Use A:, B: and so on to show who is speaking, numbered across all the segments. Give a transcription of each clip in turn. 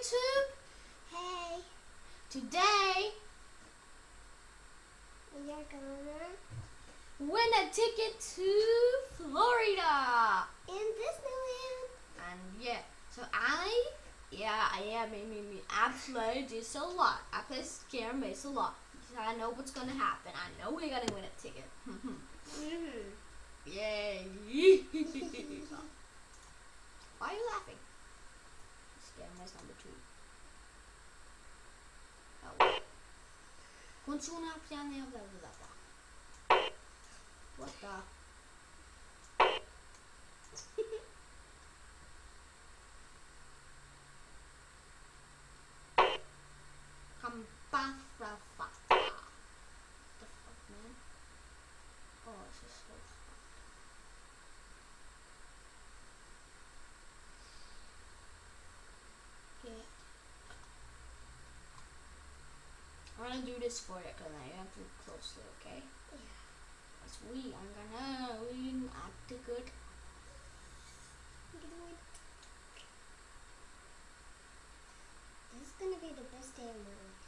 A: YouTube!
B: Hey,
A: Today,
B: we are gonna
A: win a ticket to Florida!
B: in Disneyland.
A: And yeah, so I, yeah, I am, me, me, me, I play this a lot. I play Scare Maze a lot. I know what's gonna happen. I know we're gonna win a ticket.
B: Mm-hmm.
A: Yay! Why are you laughing? Maze number two. Oh. Soon up yan blah blah blah blah. What the? Gonna do this for you, cause I have to closely, okay?
B: Yeah.
A: Cause we are gonna we the good.
B: You can do it. This is gonna be the best day of my life.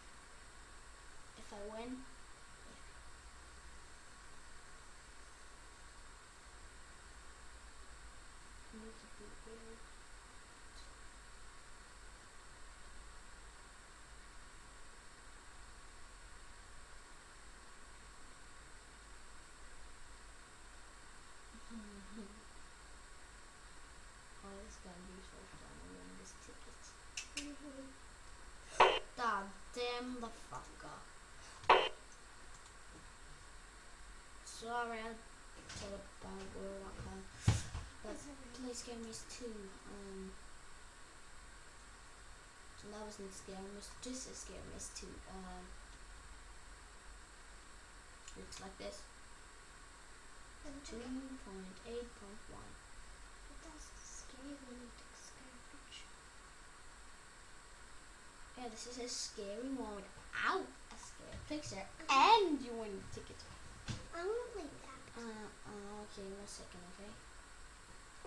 A: If I win, I need to be very Oh, this is gonna be so fun to win this ticket.
B: Mm-hmm.
A: God damn the fuck. Sorry, I said a bad word. But Play Scare Maze 2. Um, so that wasn't Scare Maze, just a Scare Maze 2. Um, looks like this 2.8.1.
B: But that's scary when you take a scary picture.
A: Yeah, this is a scary one without a scary picture, and you win the ticket.
B: I wanna play that.
A: Uh, uh, okay, one second, okay?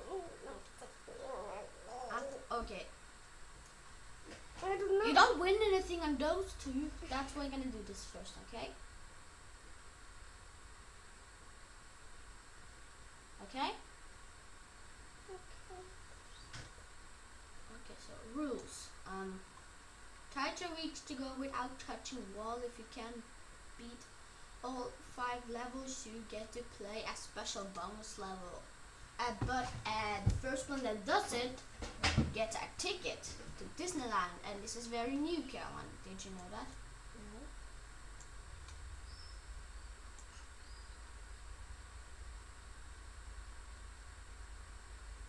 B: Oh.
A: Uh, okay.
B: I don't know.
A: You don't win anything on those two. That's why I'm gonna do this first? Okay? Okay.
B: Okay,
A: so rules. Um, try to go without touching wall. If you can beat all five levels, you get to play a special bonus level. Uh, but uh, the first one that does it gets a ticket to Disneyland, and this is very new, Caroline. Did you know that?
B: No.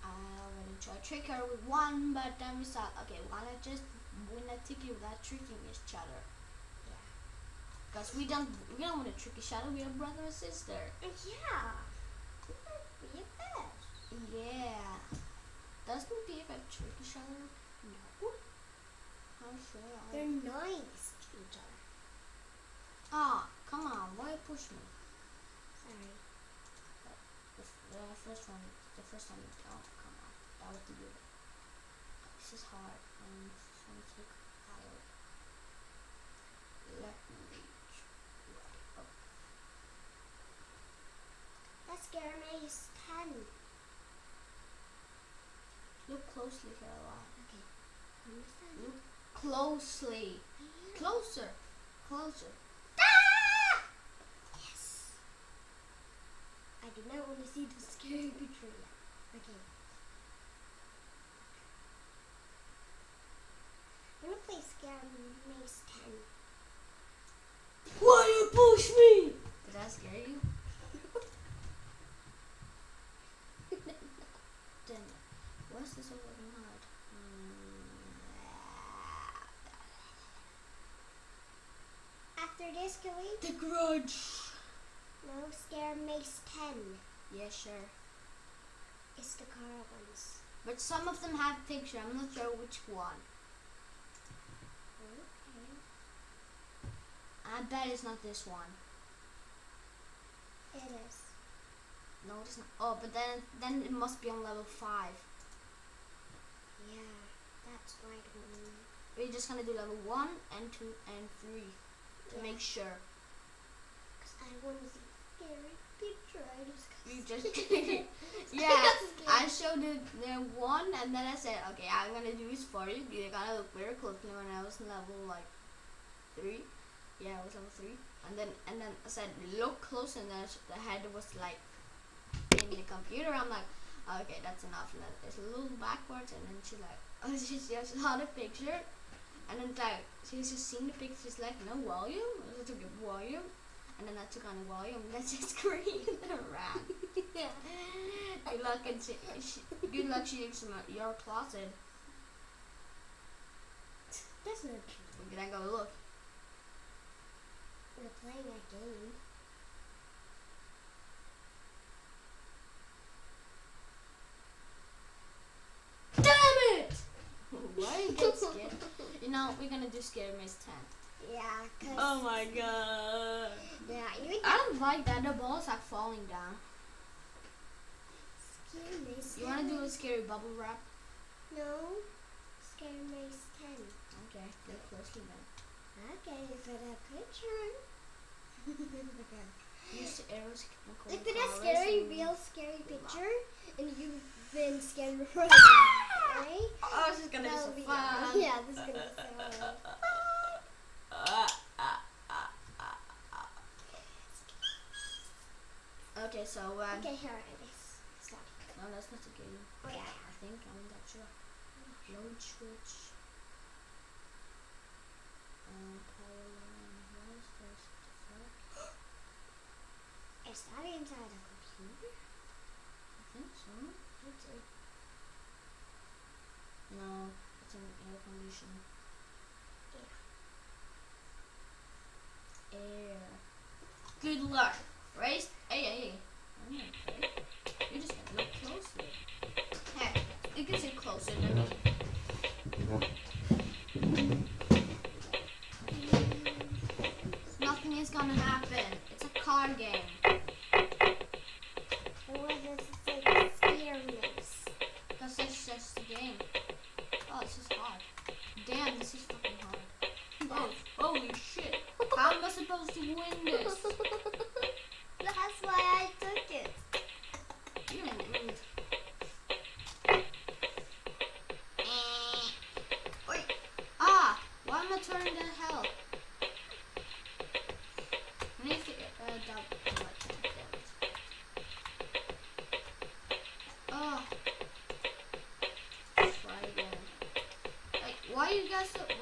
A: I already tried trick her with one, but then we saw, okay, why not just win a ticket without tricking each other?
B: Yeah.
A: Because we don't, we don't want to trick each other. We are brother and sister.
B: Yeah. Be a best.
A: Yeah. Doesn't BFF trick each other?
B: No.
A: How sure are
B: They're nice to each other.
A: Ah, come on, why push me?
B: Sorry.
A: The, f- the first one, the first time, oh, come on. That was the good. This is hard. Um, this one took hour. Let me reach. Right up.
B: That scare me is 10.
A: Look closely, Caroline.
B: Okay. Understand?
A: Look closely. Closer. Closer. Ah!
B: Yes. I did not want to see the scary picture yet. Okay. I'm gonna play Scare Maze 10.
A: Why you push me? Did that scare you? then, what's this so fucking hard?
B: After this, can we?
A: the grudge.
B: No, Scare Maze 10
A: Yeah, sure.
B: is the car ones.
A: But some of them have picture. I'm not sure which one.
B: Okay.
A: I bet it's not this one.
B: It is.
A: No, it's not. Oh, but then then it must be on level five.
B: Yeah, that's why I don't know.
A: we're just gonna do level one and two and three to
B: Yeah.
A: make sure.
B: I want to see scary picture. I just
A: You
B: got
A: just yeah. I showed the, the one and then I said, okay, I'm gonna do this for you. You're gonna look very closely when I was in level like three. Yeah, I was level three. And then and then I said, look close, and then the head was like in the computer. I'm like, okay, that's enough. And then it's a little backwards, and then she's like, oh, she just saw the picture, and then like she's just seen the picture. She's like, no volume. I took a volume, and then I took on the volume. And then she screamed and ran.
B: yeah.
A: Good luck and she, she, good luck is in your closet.
B: That's not true.
A: We're gonna go look.
B: We're playing a game. Damn it!
A: Why you get scared? You know, we're gonna do Scary Maze 10.
B: Yeah, cause
A: Oh my god.
B: yeah, you
A: I don't like that. The balls are falling down.
B: Scary Maze
A: You wanna do a scary bubble wrap?
B: No. Scary Maze 10.
A: Okay, look closely then.
B: Okay, for the picture.
A: Use the arrows.
B: If it is scary, real scary picture, and you've been scared before, right?
A: So um,
B: Okay, here it is.
A: No, that's not the game.
B: Oh yeah.
A: I think I'm not sure. Load switch. Um, power line. What is this? The fuck?
B: Is that inside a computer?
A: I think so.
B: It's a-
A: No, it's an air conditioner. Air. Good luck. Raise. Hey, hey, hey. I'm gonna play. You're just gonna look closely. Hey, you can sit closer than me. Nothing is gonna happen. It's a card game.
B: Or does it say scary maze?
A: Because it's just a game. Oh, this is hard. Damn, this is fucking hard. Oh, holy shit. How am I supposed to win this?
B: why
A: you guys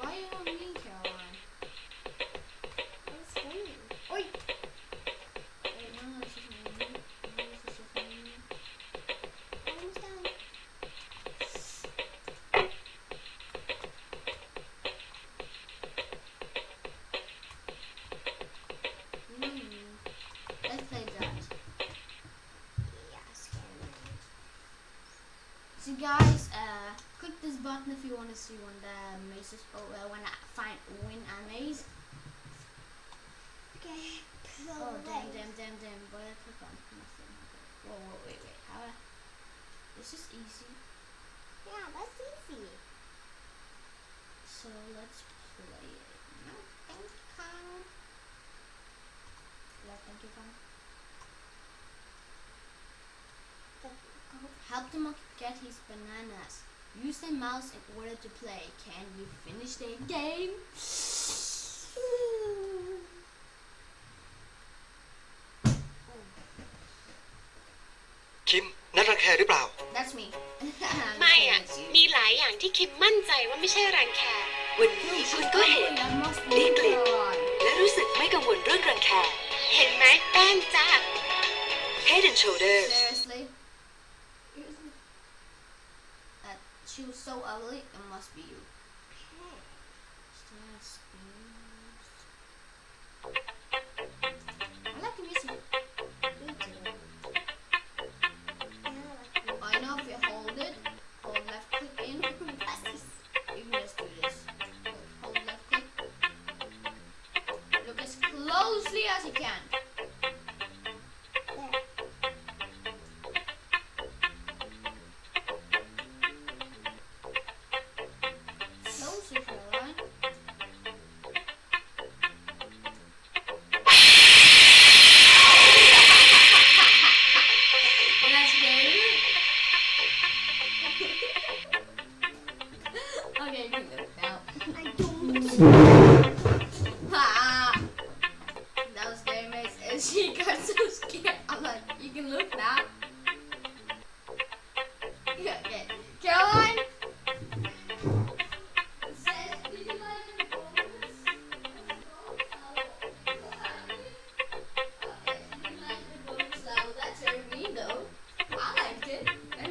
A: button if you want to see when the mazes, oh, uh, when I find win a maze.
B: Okay. So
A: Oh damn, damn, damn, damn! What did I click on? Nothing. Okay. Whoa, whoa, wait, wait. How? I- This is easy.
B: Yeah, that's easy.
A: So let's play it. No, thank you, Kong. Yeah, thank you, Kong. Help the monkey get his bananas. Use the mouse in order to play. Can you finish the game?
B: Oh.
C: คิมนั่นรังแคหรือเปล่า
A: That's me.
D: ไม่อะ มีหลายอย่างที่คิมมั่นใจว่าไม่ใช่รังแค วันนี้คุณก็เห็น
A: That must be
D: Big lip.
A: Caroline.
D: และรู้สึกไม่กังวลเรื่องรังแค เห็นไหมแป้งจ้า Head and Shoulders
A: she was so ugly, it must be you.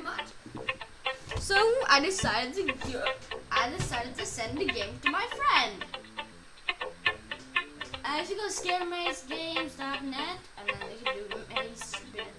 A: Much. So I decided to do, I decided to send the game to my friend. I you go scaremazegames.net and then you can do